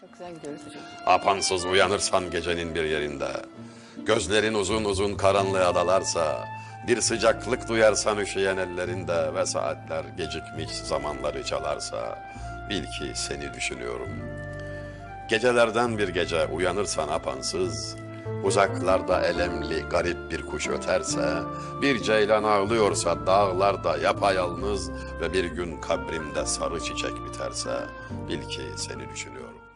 Çok güzel gidiyoruz hocam. Apansız uyanırsan gecenin bir yerinde, gözlerin uzun uzun karanlığa dalarsa, bir sıcaklık duyarsan üşüyen ellerinde ve saatler gecikmiş zamanları çalarsa, bil ki seni düşünüyorum. Gecelerden bir gece uyanırsan apansız, uzaklarda elemli garip bir kuş öterse, bir ceylan ağlıyorsa dağlarda yapayalnız ve bir gün kabrimde sarı çiçek biterse, bil ki seni düşünüyorum.